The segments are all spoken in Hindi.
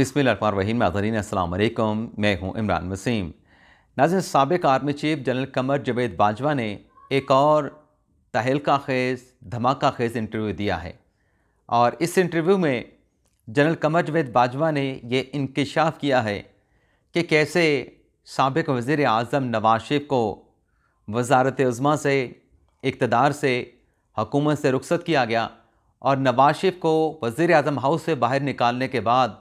बिसमीम नाजरीन अल्लाम मैं हूँ इमरान वसीम। नाजिन सबक army chief general Qamar Javed Bajwa ने एक और तहलका खेज़, धमाका खेज़ इंटरव्यू दिया है। और इस इंटरव्यू में जनरल कमर जवेद बाजवा ने यह इंकशाफ किया है कि कैसे सबक वज़ी अजम नवाज़ शरीफ को वजारत उज़मा से, इकतदार से, हकूमत से रुखसत किया गया और नवाज़ शरीफ को वज़ी अजम हाउस से बाहर निकालने के बाद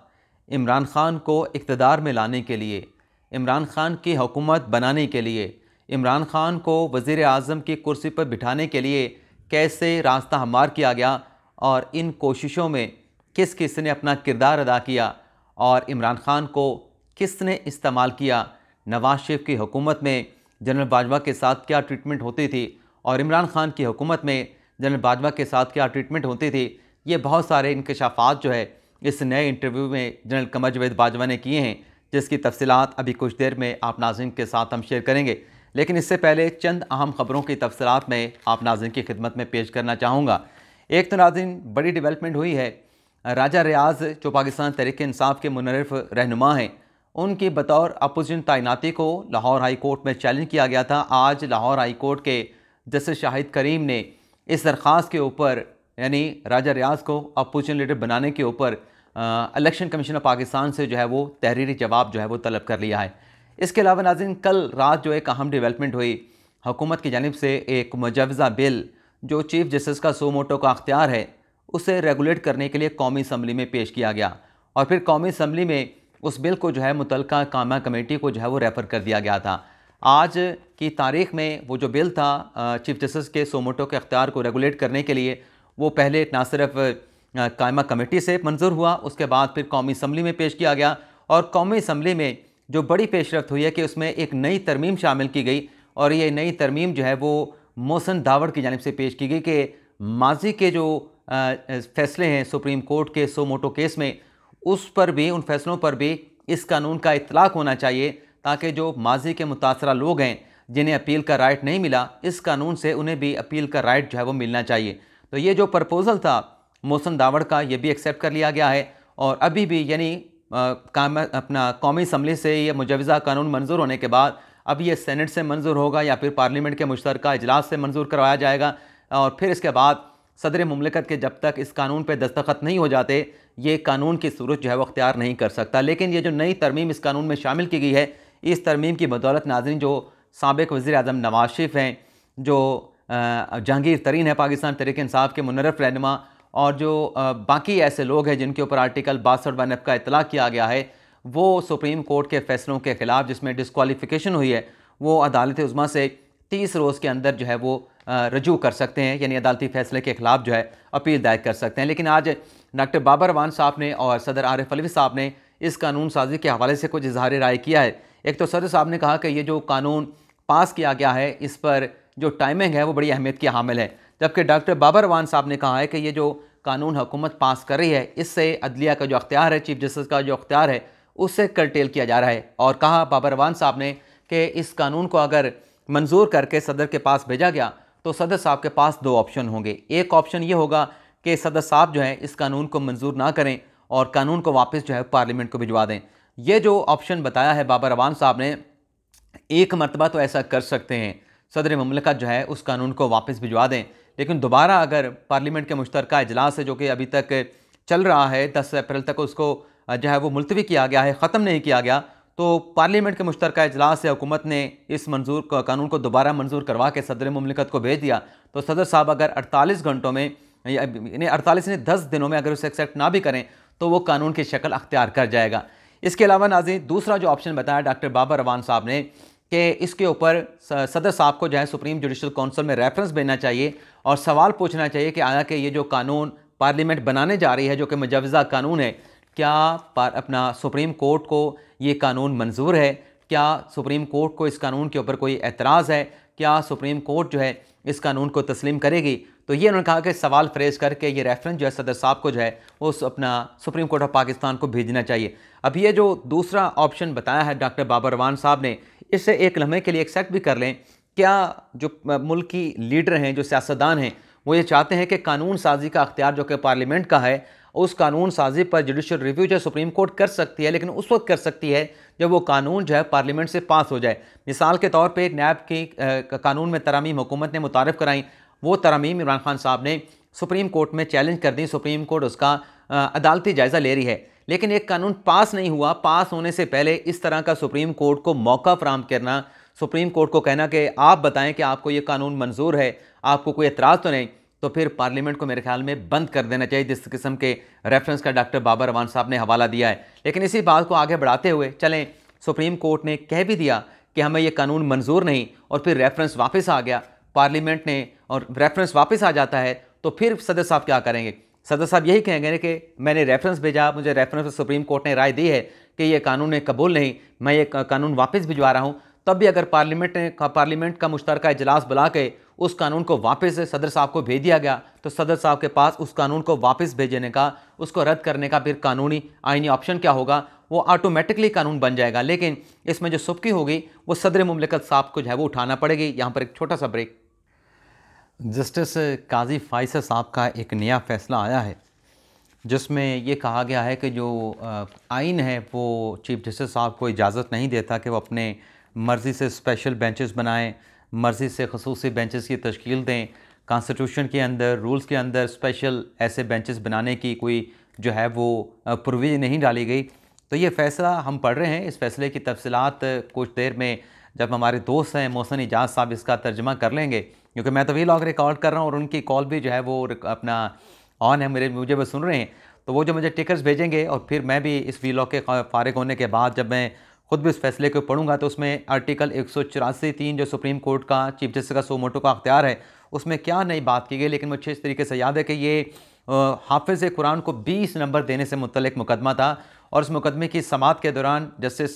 इमरान ख़ान को इकतदार में लाने के लिए, इमरान ख़ान की हुकूमत बनाने के लिए, इमरान ख़ान को वज़ी अजम की कुर्सी पर बिठाने के लिए कैसे रास्ता हमार किया गया और इन कोशिशों में किस किस ने अपना किरदार अदा किया और इमरान ख़ान को किसने इस्तेमाल किया। नवाज़ शरीफ की हुकूमत में जनरल बाजवा के साथ क्या ट्रीटमेंट होती थी और इमरान ख़ान की हुकूमत में जनरल बाजवा के साथ क्या ट्रीटमेंट होती थी, ये बहुत सारे इनकशाफात जो है इस नए इंटरव्यू में जनरल कमर जवेद बाजवा ने किए हैं, जिसकी तफसीत अभी कुछ देर में आप नाजिन के साथ हम शेयर करेंगे। लेकिन इससे पहले चंद अहम ख़बरों की तफसलत में आप नाजिन की खिदमत में पेश करना चाहूँगा। एक तो नाजिन बड़ी डिवेलपमेंट हुई है। राजा रियाज, जो पाकिस्तान तहरीक इंसाफ के मुनरफ रहनुमा हैं, उनकी बतौर अपोजिशन तैनाती को लाहौर हाई कोर्ट में चैलेंज किया गया था। आज लाहौर हाई कोर्ट के जस्टिस शाहिद करीम ने इस दरख्वास्त के ऊपर यानी राजा रियाज को अपोजिशन लीडर बनाने के ऊपर इलेक्शन कमीशन ऑफ़ पाकिस्तान से जो है वो तहरीरी जवाब जो है वो तलब कर लिया है। इसके अलावा नाजिन, कल रात जो एक अहम डिवेलपमेंट हुई। हुकूमत की जानब से एक मुजवज़ा बिल, जो चीफ जस्टिस का सो मोटो का अख्तियार है, उसे रेगुलेट करने के लिए कौमी असम्बली में पेश किया गया। और फिर कौमी असम्बली में उस बिल को जो है मुतल कामा कमेटी को जो है वो रेफ़र कर दिया गया था। आज की तारीख में वो जो बिल था चीफ जस्टिस के सोमोटो के अख्तियार को रेगुलेट करने के लिए वो पहले ना सिर्फ़ कायमा कमेटी से मंजूर हुआ, उसके बाद फिर कौमी असम्बली में पेश किया गया और कौमी असम्बली में जो बड़ी पेशरफ हुई है कि उसमें एक नई तरमीम शामिल की गई और ये नई तरमीम जो है वो मोहसन दावड़ की जानब से पेश की गई कि माजी के जो फैसले हैं सुप्रीम कोर्ट के सो मोटो केस में, उस पर भी, उन फैसलों पर भी इस कानून का इतलाक़ होना चाहिए ताकि जो माजी के मुतासरा लोग हैं, जिन्हें अपील का राइट नहीं मिला, इस कानून से उन्हें भी अपील का राइट जो है वो मिलना चाहिए। तो ये जो प्रपोज़ल था मौसम दावड़ का, ये भी एक्सेप्ट कर लिया गया है। और अभी भी, यानी काम, अपना कौमी असम्बली से ये मुजवज़ा कानून मंजूर होने के बाद, अब ये सेनेट से मंजूर होगा या फिर पार्लियामेंट के मुश्तर अजलास से मंजूर करवाया जाएगा। और फिर इसके बाद, सदर ममलिकत के जब तक इस कानून पर दस्तखत नहीं हो जाते, ये कानून की सूरत जो है वो अख्तियार नहीं कर सकता। लेकिन ये जो नई तरमीम इस कानून में शामिल की गई है, इस तरमीम की बदौलत नाजरन जो सबक वज़ी अजम नवाज़ शरीफ हैं, जो जहांगीर तरीन है पाकिस्तान तरीके इंसाफ के मुनरफ रहनमा और जो बाकी ऐसे लोग हैं जिनके ऊपर आर्टिकल बासठ वन एफ़ का इतला किया गया है, वो सुप्रीम कोर्ट के फैसलों के ख़िलाफ़ जिसमें डिसकॉलीफिकेशन हुई है, वो अदालत उज़मा से तीस रोज़ के अंदर जो है वो रजू कर सकते हैं, यानी अदालती फ़ैसले के ख़िलाफ़ जो है अपील दायर कर सकते हैं। लेकिन आज डॉक्टर बाबर वान साहब ने और सदर आरिफ अलवी साहब ने इस कानून साजी के हवाले से कुछ इजहार राय किया है। एक तो सदर साहब ने कहा कि ये जो कानून पास किया गया है, इस पर जो टाइमिंग है, वो बड़ी अहमियत की हामिल है। जबकि डॉक्टर बाबर वान साहब ने कहा है कि ये जो कानून हुकूमत पास कर रही है, इससे अदलिया का जो अख्तियार है, चीफ जस्टिस का जो अख्तियार है उससे करटेल किया जा रहा है। और कहा बाबर वान साहब ने कि इस कानून को अगर मंजूर करके सदर के पास भेजा गया तो सदर साहब के पास दो ऑप्शन होंगे। एक ऑप्शन ये होगा कि सदर साहब जो है, इस कानून को मंजूर ना करें और कानून को वापस जो है पार्लियामेंट को भिजवा दें। ये जो ऑप्शन बताया है बाबर अवान साहब ने, एक मरतबा तो ऐसा कर सकते हैं। सदर ममलकत जो है, उस कानून को वापस भिजवा दें। लेकिन दोबारा अगर पार्लियामेंट के मुश्तर इजलास है, जो कि अभी तक चल रहा है, दस अप्रैल तक उसको जो है, वो मुलतवी किया गया है, ख़त्म नहीं किया गया तो पार्लियामेंट के मुश्तर अजलास से हुकूमत ने इस मंजूर कानून को दोबारा मंजूर करवा के सदर ममलिकत को भेज दिया। तो सदर साहब अगर अड़तालीस घंटों में यानी अड़तालीस ने दस दिनों में अगर उसे एक्सेप्ट ना भी करें तो वो कानून की शक्ल अख्तियार कर जाएगा। इसके अलावा नाजी दूसरा जो ऑप्शन बताया डॉक्टर बाबर रवान साहब ने कि इसके ऊपर सदर साहब को जो है सुप्रीम जुडिशल काउंसिल में रेफरेंस देना चाहिए और सवाल पूछना चाहिए कि आया कि ये जो कानून पार्लियामेंट बनाने जा रही है, जो कि मुजवज़ा कानून है, क्या पार, अपना सुप्रीम कोर्ट को ये कानून मंजूर है? क्या सुप्रीम कोर्ट को इस कानून के ऊपर कोई एतराज़ है? क्या सुप्रीम कोर्ट जो है इस कानून को तस्लीम करेगी? तो ये उन्होंने कहा कि सवाल फ्रेज करके ये रेफरेंस जो है सदर साहब को जो है उस अपना सुप्रीम कोर्ट ऑफ़ पाकिस्तान को भेजना चाहिए। अब ये जो दूसरा ऑप्शन बताया है, डॉक्टर बाबर रवान साहब ने इससे एक लम्हे के लिए एक्सेप्ट भी कर लें, क्या जो मुल्क की लीडर हैं, जो सियासतदान हैं, वो ये चाहते हैं कि कानून साजी का अख्तियार जो कि पार्लियामेंट का है, उस कानून साजी पर जुडिशल रिव्यू जो सुप्रीम कोर्ट कर सकती है, लेकिन उस वक्त कर सकती है जब वो कानून जो है पार्लियामेंट से पास हो जाए। मिसाल के तौर पर नैब की कानून में तरामीम हुकूमत ने मुतारफ़ कराई, वो तरामीम इमरान खान साहब ने सुप्रीम कोर्ट में चैलेंज कर दी, सुप्रीम कोर्ट उसका अदालती जायज़ा ले रही है। लेकिन एक कानून पास नहीं हुआ। पास होने से पहले इस तरह का सुप्रीम कोर्ट को मौका फ्राहम करना, सुप्रीम कोर्ट को कहना कि आप बताएँ कि आपको ये कानून मंजूर है, आपको कोई एतराज़ तो नहीं तो फिर पार्लियामेंट को मेरे ख्याल में बंद कर देना चाहिए, जिस किस्म के रेफरेंस का डॉक्टर बाबर रवान साहब ने हवाला दिया है। लेकिन इसी बात को आगे बढ़ाते हुए चलें, सुप्रीम कोर्ट ने कह भी दिया कि हमें यह कानून मंजूर नहीं और फिर रेफरेंस वापस आ गया। पार्लियामेंट ने और रेफरेंस वापस आ जाता है तो फिर सदर साहब क्या करेंगे? सदर साहब यही कहेंगे कि मैंने रेफरेंस भेजा मुझे रेफरेंस पर सुप्रीम कोर्ट ने राय दी है कि ये कानून कबूल नहीं, मैं ये कानून वापस भिजवा रहा हूँ। तब भी अगर पार्लियामेंट ने पार्लियामेंट का मुश्तर इजलास बुला के उस कानून को वापस सदर साहब को भेज दिया गया तो सदर साहब के पास उस कानून को वापस भेजने का, उसको रद्द करने का फिर कानूनी आइनी ऑप्शन क्या होगा, वो ऑटोमेटिकली कानून बन जाएगा। लेकिन इसमें जो सुबकी होगी, वो सदर ममलिकत साहब को जो है वो उठाना पड़ेगी। यहाँ पर एक छोटा सा ब्रेक जस्टिस काजी फाइसर साहब का एक नया फ़ैसला आया है, जिसमें ये कहा गया है कि जो आइन है, वो चीफ जस्टिस साहब को इजाज़त नहीं देता कि वो अपने मर्ज़ी से स्पेशल बेंचेस बनाएँ, मर्ज़ी से खसूस बेंचेस की तश्कील दें, कॉन्स्टिट्यूशन के अंदर, रूल्स के अंदर स्पेशल ऐसे बेंचेस बनाने की कोई जो है वो प्रोविज़न नहीं डाली गई। तो ये फ़ैसला हम पढ़ रहे हैं, इस फैसले की तफसलत कुछ देर में जब हमारे दोस्त हैं, मोहसन एजाज साहब इसका तर्जमा कर लेंगे। क्योंकि मैं तो वी लॉग रिकॉर्ड कर रहा हूँ और उनकी कॉल भी जो है वो अपना ऑन है, मेरे मुझे वो सुन रहे हैं। तो वो जो मुझे टिकट्स भेजेंगे और फिर मैं भी इस वी लॉग के फारिग होने के बाद जब मैं खुद भी इस फैसले को पढ़ूँगा तो उसमें आर्टिकल एक सौ चौरासी तीन जो सुप्रीम कोर्ट का चीफ जस्टिस का सोमोटो का अख्तियार है, उसमें क्या नई बात की गई? लेकिन मुझे इस तरीके से याद है कि ये हाफिज़ कुरान को 20 नंबर देने से मुतल मुकदमा था और उस मुकदमे की समात के दौरान जस्टिस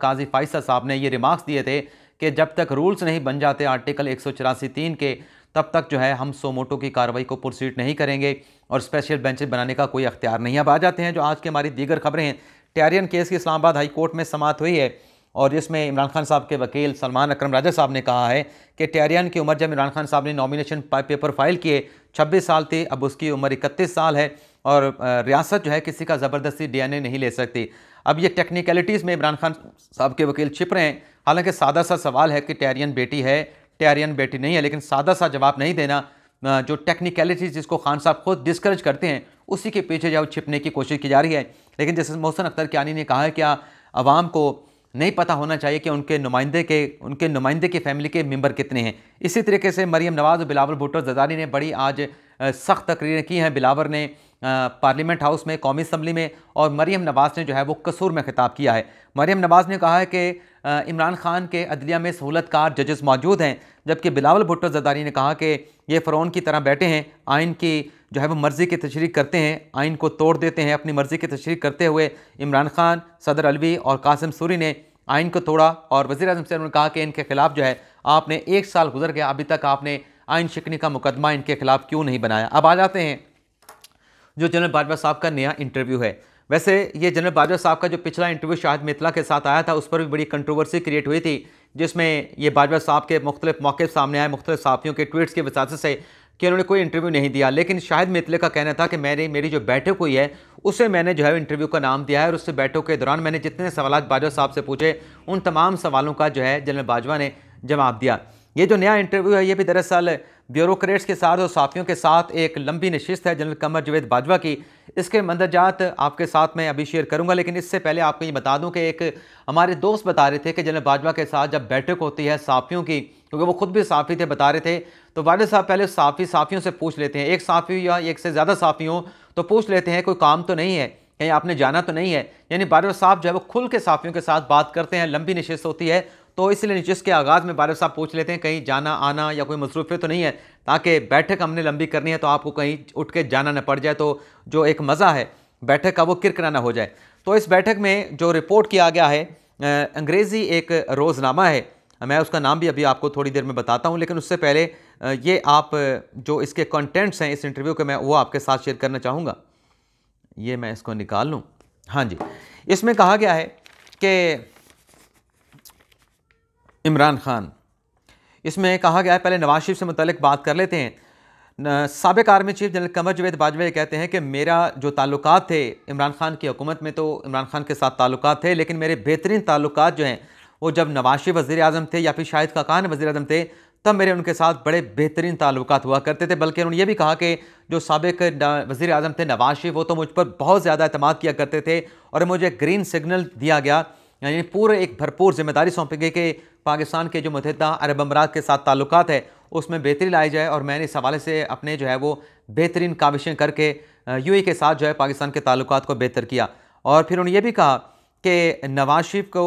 काजी फाइसा साहब ने ये रिमार्क्स दिए थे कि जब तक रूल्स नहीं बन जाते आर्टिकल एक सौ के, तब तक जो है हम सोमोटो की कार्रवाई को पुरसीट नहीं करेंगे और स्पेशल बेंचेज बनाने का कोई अख्तियार नहीं अब आ जाते हैं जो आज की हमारी दीगर खबरें हैं। टेरियन केस की इस्लामाबाद हाई कोर्ट में समात हुई है और जिसमें इमरान खान साहब के वकील सलमान अकरम राजा साहब ने कहा है कि टेरियन की उम्र जब इमरान खान साहब ने नॉमिनेशन पेपर फ़ाइल किए, छब्बीस साल थी, अब उसकी उम्र इकतीस साल है और रियासत जो है किसी का ज़बरदस्ती डीएनए नहीं ले सकती। अब ये टेक्निकलिटीज़ में इमरान खान साहब के वकील छिप रहे हैं। हालाँकि सादा सा सवाल है कि टैरियन बेटी है, टैरियन बेटी नहीं है, लेकिन सादा सा जवाब नहीं देना जो टेक्निकलिटीज़ जिसको खान साहब खुद डिस्करेज करते हैं, उसी के पीछे जो छिपने की कोशिश की जा रही है। लेकिन जैसे मोहसन अख्तर क्यानी ने कहा है क्या आवाम को नहीं पता होना चाहिए कि उनके नुमाइंदे के, उनके नुमाइंदे की फैमिली के मेंबर कितने हैं। इसी तरीके से मरीम नवाज़ और बिलावल भुट्टो जदारी ने बड़ी आज सख्त तकरीरें की हैं। बिलावर ने पार्लियामेंट हाउस में, कौमी असम्बली में और मरीम नवाज़ ने जो है वो कसूर में खिताब किया है। मरीम नवाज़ ने कहा है कि इमरान खान के अदलिया में सहूलतकार जजेस मौजूद हैं, जबकि बिलावल भुट्टो जदारी ने कहा कि ये फ़रौन की तरह बैठे हैं आइन की जो है वो मर्ज़ी की तशरी करते हैं, आइन को तोड़ देते हैं, अपनी मर्ज़ी की तशरी करते हुए इमरान खान, सदर अलवी और कासिम सूरी ने आइन को तोड़ा और वजी अजम से उन्होंने कहा कि इनके खिलाफ जो है आपने एक साल गुजर गया, अभी तक आपने आइन शिकनी का मुकदमा इनके खिलाफ क्यों नहीं बनाया? अब आ जाते हैं, जो जनरल बाजवा साहब का नया इंटरव्यू है। वैसे ये जनरल बाजवा साहब का जो पिछला इंटरव्यू शाहिद मितला के साथ आया था, उस पर भी बड़ी कंट्रोवर्सी क्रिएट हुई थी, जिसमें ये बाजवा साहब के मुख्तलिफ़ मौके सामने आए, मुख्तलिफ़ साफियों के ट्वीट्स के वसात से कि उन्होंने कोई इंटरव्यू नहीं दिया। लेकिन शाहिद मितले का कहना था कि मैंने, मेरी जो बैठक हुई है, उसे मैंने जो है इंटरव्यू का नाम दिया है और उससे बैठक के दौरान मैंने जितने सवाल बाजवा साहब से पूछे, उन तमाम सवालों का जो है जनरल बाजवा ने जवाब दिया। ये जो नया इंटरव्यू है, ये भी दरअसल ब्यूरोक्रेट्स के साथ और साफियों के साथ एक लंबी नशस्त है, जनरल कमर जवेद बाजवा की। इसके मंदरजात आपके साथ मैं अभी शेयर करूँगा, लेकिन इससे पहले आपको ये बता दूँ कि एक हमारे दोस्त बता रहे थे कि जनरल बाजवा के साथ जब बैठक होती है साफियों की क्योंकि वो खुद भी साफ़ी थे, बता रहे थे। तो वाले साहब पहले साफ़ी साफ़ियों से पूछ लेते हैं। एक साफ़ी या एक से ज़्यादा साफ़ी हो तो पूछ लेते हैं, कोई काम तो नहीं है, कहीं आपने जाना तो नहीं है। यानी बारह साहब जो है वो खुल के साफ़ियों के साथ बात करते हैं, लंबी नशस्त होती है तो इसलिए नशस्त के आगाज़ में बारह साहब पूछ लेते हैं, कहीं जाना, आना या कोई मसरूफियत तो नहीं है, ताकि बैठक हमने लंबी करनी है तो आपको कहीं उठ के जाना ना पड़ जाए तो जो एक मज़ा है, बैठक का वो किरकिराना हो जाए। तो इस बैठक में जो रिपोर्ट किया गया है अंग्रेज़ी एक रोज़नामा है मैं उसका नाम भी अभी आपको थोड़ी देर में बताता हूँ, लेकिन उससे पहले ये आप जो इसके कंटेंट्स हैं इस इंटरव्यू के, मैं वो आपके साथ शेयर करना चाहूँगा। ये मैं इसको निकाल लूँ। हाँ जी। इसमें कहा गया है कि इमरान खान, इसमें कहा गया है, पहले नवाज़ शरीफ से मुतलिक बात कर लेते हैं। सबक army chief general Qamar Javed Bajwa कहते हैं कि मेरा जो ताल्लुक थे इमरान खान की हुकूमत में तो इमरान खान के साथ ताल्लुक थे, लेकिन मेरे बेहतरीन ताल्लुक जो हैं वो जब नवाशी वज़ी अजम थे या फिर शाहिद खाकान वज़ी अजम थे, तब मेरे उनके साथ बड़े बेहतरीन ताल्लुक हुआ करते थे। बल्कि उन्होंने ये भी कहा कि जो सबक वज़ी अजम थे नवाज़ शरीफ वो तो मुझ पर बहुत ज़्यादा अतमाद किया करते थे और मुझे ग्रीन सिग्नल दिया गया। यानी पूरे एक भरपूर ज़िम्मेदारी सौंपी गई कि पाकिस्तान के जो मुतहदा अरब अमरात के साथ ताल्लुक है, उसमें बेहतरी लाई जाए और मैंने इस हवाले से अपने जो है वो बेहतरीन काविशें करके यू के साथ जो है पाकिस्तान के ताल्लुक को बेहतर किया। और फिर उन्होंने ये भी कहा कि नवाज़ शरीफ को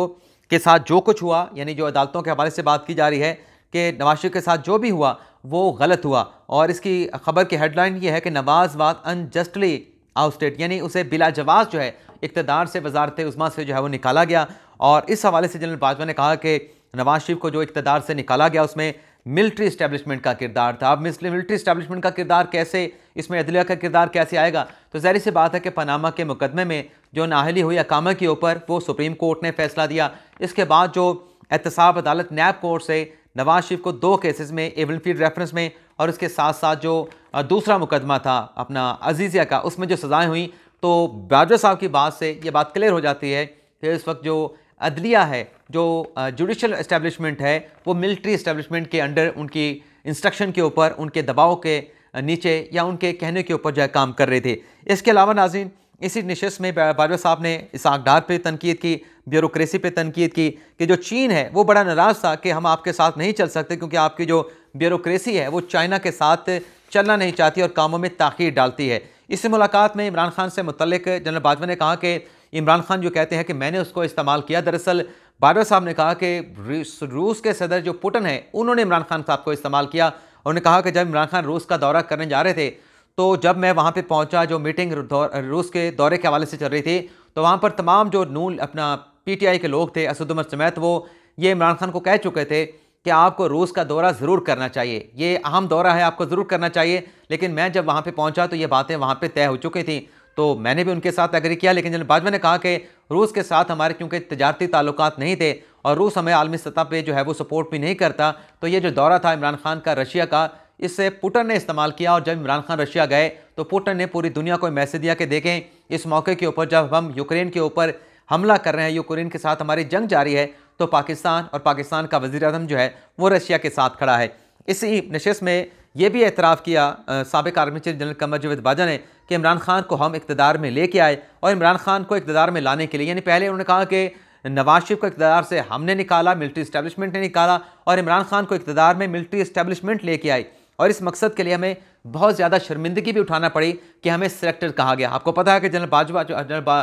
के साथ जो कुछ हुआ, यानी जो अदालतों के हवाले से बात की जा रही है कि नवाज़ शरीफ के साथ जो भी हुआ, वो गलत हुआ। और इसकी खबर की हेडलाइन ये है कि नवाज़ वाद अनजस्टली आउटस्टेट यानी उसे बिला जवाब जो है, इकतदार से वजारत उस्मा से जो है वो निकाला गया। और इस हवाले से जनरल बाजवा ने कहा कि नवाज़ शरीफ को जो इकतदार से निकाला गया, उसमें मिलिट्री इस्टेब्लिशमेंट का किरदार था। अब मिलिट्री इस्टेब्लिशमेंट का किरदार कैसे, इसमें अदलिया का किरदार कैसे आएगा? तो जहरी सी बात है कि पनामा के मुकदमे में जो नाहली हुई अकामा के ऊपर, वो सुप्रीम कोर्ट ने फैसला दिया। इसके बाद जो एहतसाब अदालत नैब कोर्ट से नवाज़ शरीफ को दो केसेस में एवन फ़ीड रेफरेंस में और उसके साथ साथ जो दूसरा मुकदमा था अपना अजीज़िया का, उसमें जो सज़ाएँ हुई तो बाजवा साहब की बात से ये बात क्लियर हो जाती है कि इस वक्त जो अदलिया है, जो जुडिशल इस्टेब्लिशमेंट है, वो मिलिट्री इस्टेब्लिशमेंट के अंडर उनकी इंस्ट्रक्शन के ऊपर, उनके दबाव के नीचे या उनके कहने के ऊपर जो है काम कर रहे थे। इसके अलावा नाजिन इसी नशस्त में बाजवा साहब ने इसाक डार पर तनकीद की, ब्यूरोक्रेसी पर तनकीद की कि जो चीन है, वो बड़ा नाराज़ था कि हम आपके साथ नहीं चल सकते क्योंकि आपकी जो ब्यूरोक्रेसी है, वो चाइना के साथ चलना नहीं चाहती और कामों में ताखीर डालती है। इस मुलाकात में इमरान खान से मुतलक जनरल बाजवा ने कहा कि इमरान खान जो कहते हैं कि मैंने उसको इस्तेमाल किया, दरअसल बाजवा साहब ने कहा कि रूस के सदर जो पुटन है, उन्होंने इमरान खान साहब को इस्तेमाल किया। उन्होंने कहा कि जब इमरान खान रूस का दौरा करने जा रहे थे तो जब मैं वहाँ पे पहुँचा, जो मीटिंग रूस के दौरे के हवाले से चल रही थी तो वहाँ पर तमाम जो नूल अपना पीटीआई के लोग थे, असद उमर समेत, वो ये इमरान खान को कह चुके थे कि आपको रूस का दौरा ज़रूर करना चाहिए। ये अहम दौरा है, आपको ज़रूर करना चाहिए, लेकिन मैं जब वहाँ पे पहुँचा तो ये बातें वहाँ पे तय हो चुकी थी। तो मैंने भी उनके साथ एग्री किया, लेकिन जनरल बाजवा ने कहा कि रूस के साथ हमारे क्योंकि तजारती ताल्लुक नहीं थे, और रूस हमें आलमी सतह पर जो है वो सपोर्ट भी नहीं करता। तो ये जो दौरा था इमरान खान का, रशिया का इससे पुटन ने इस्तेमाल किया और जब इमरान खान रशिया गए तो पुटन ने पूरी दुनिया को मैसेज दिया कि देखें, इस मौके के ऊपर जब हम यूक्रेन के ऊपर हमला कर रहे हैं, यूक्रेन के साथ हमारी जंग जारी है तो पाकिस्तान और पाकिस्तान का वजी अजम जो है, वो रशिया के साथ खड़ा है। इसी नशस्त में ये भी एतराफ़ किया सबक army chief general Qamar Javed Bajwa ने कि इमरान खान को हम इकतदार में लेके आए और इमरान खान को इकतदार में लाने के लिए, यानी पहले उन्होंने कहा कि नवाज़ शरीफ को इकतदार से हमने निकाला, मिलिट्री इस्टेब्लिशमेंट ने निकाला और इमरान खान को इकतदार में मिलिट्री इस्टेबलिशमेंट लेके आई। और इस मकसद के लिए हमें बहुत ज़्यादा शर्मिंदगी भी उठाना पड़ी कि हमें सिलेक्टर कहा गया। आपको पता है कि जनरल बाजवा जो जनरल बा,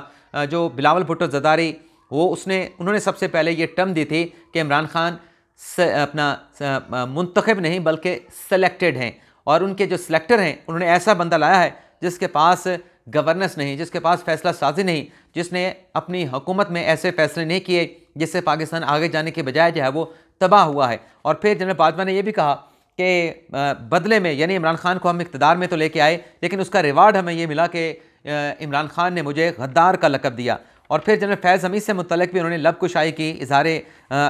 जो बिलावल भुट्टो जदारी वो उसने उन्होंने सबसे पहले ये टर्म दी थी कि इमरान खान अपना मुंतखब नहीं बल्कि सेलेक्टेड हैं। और उनके जो सिलेक्टर हैं उन्होंने ऐसा बंदा लाया है जिसके पास गवर्नेंस नहीं जिसके पास फैसला साजी नहीं जिसने अपनी हुकूमत में ऐसे फैसले नहीं किए जिससे पाकिस्तान आगे जाने के बजाय जो है वो तबाह हुआ है। और फिर जनरल बाजवा ने यह भी कहा कि बदले में, यानी इमरान खान को हम इकतदार में तो लेके आए, लेकिन उसका रिवार्ड हमें ये मिला कि इमरान खान ने मुझे गद्दार का लकब दिया। और फिर जनरल फैज़ हमीद से मुतलक भी उन्होंने लब कुशाई की, इजहार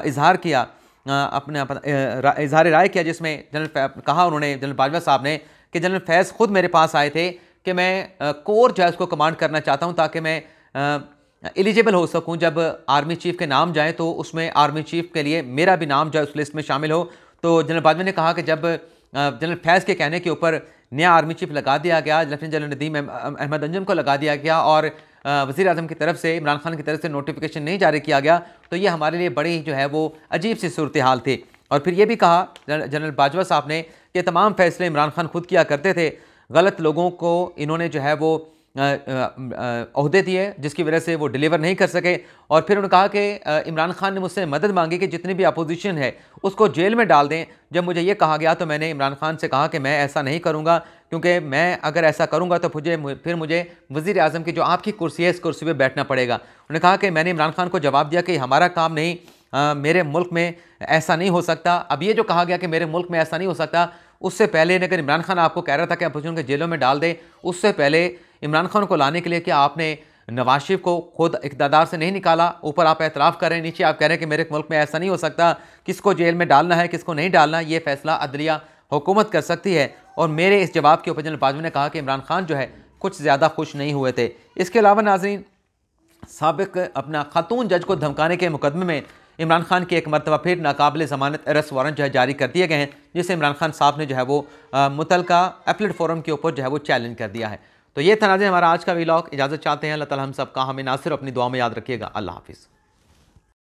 इजहार किया अपने इजहार राय किया, जिसमें जनरल कहा उन्होंने, जनरल बाजवा साहब ने कि जनरल फैज़ ख़ुद मेरे पास आए थे कि मैं कोर जो है उसको कमांड करना चाहता हूँ ताकि मैं एलिजिबल हो सकूँ। जब आर्मी चीफ़ के नाम जाएँ तो उसमें आर्मी चीफ़ के लिए मेरा भी नाम जो है उस लिस्ट में शामिल हो। तो जनरल बाजवा ने कहा कि जब जनरल फैज़ के कहने के ऊपर नया आर्मी चीफ लगा दिया गया, लेफ्टिनेंट जनरल नदीम अहमद अंजम को लगा दिया गया और वज़ी अजम की तरफ़ से, इमरान खान की तरफ़ से नोटिफिकेशन नहीं जारी किया गया तो ये हमारे लिए बड़ी जो है वो अजीब सी सूरत हाल थी। और फिर ये भी कहा जनरल बाजवा साहब ने कि तमाम फैसले इमरान खान खुद किया करते थे, गलत लोगों को इन्होंने जो है वो अहदे दिए जिसकी वजह से वो डिलीवर नहीं कर सके। और फिर उन्होंने कहा कि इमरान खान ने मुझसे मदद मांगी कि जितनी भी अपोजिशन है उसको जेल में डाल दें। जब मुझे ये कहा गया तो मैंने इमरान खान से कहा कि मैं ऐसा नहीं करूँगा क्योंकि मैं अगर ऐसा करूँगा तो मुझे फिर मुझे वज़ी अजम की जो आपकी कुर्सी है इस कुर्सी पर बैठना पड़ेगा। उन्होंने कहा कि मैंने इमरान खान को जवाब दिया कि हमारा काम नहीं आ, मेरे मुल्क में ऐसा नहीं हो सकता। अब ये जो कहा गया कि मेरे मुल्क में ऐसा नहीं हो सकता उससे पहले अगर इमरान खान आपको कह रहा था कि अपोजिशन के जेलों में डाल दें उससे पहले इमरान खान को लाने के लिए कि आपने नवाज़ शरीफ को खुद इकतदार से नहीं निकाला, ऊपर आप एतराफ़ कर रहे हैं, नीचे आप कह रहे हैं कि मेरे मुल्क में ऐसा नहीं हो सकता, किसको जेल में डालना है, किसको नहीं डालना, ये फैसला अदलिया हुकूमत कर सकती है। और मेरे इस जवाब के ऊपर जनरल बाजवा ने कहा कि इमरान खान जो है कुछ ज़्यादा खुश नहीं हुए थे। इसके अलावा नाजरीन, सबक अपना खातून जज को धमकाने के मुकदमे में इमरान खान के एक मरतबा फिर नाकबिल ज़मानत अरेस्ट वारंट जो है जारी कर दिए गए हैं, जिसे इमरान खान साहब ने जो है वो मुतल एपलेट फोरम के ऊपर जो है वो चैलेंज कर दिया है। तो ये था नाजिन हमारा आज का वीलॉग इजाज़त चाहते हैं, अल्लाह ताला हम सब का हमें ना सिर्फ़ अपनी दुआ में याद रखिएगा। अल्लाह हाफिज़।